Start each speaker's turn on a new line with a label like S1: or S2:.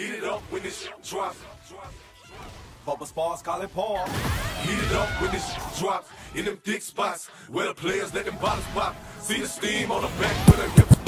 S1: Heat it up when this drops.
S2: Bubba Sparks, call it Paul.
S1: Heat it up when this drops. In them thick spots where the players let them bottles pop. See the steam on the back where the hips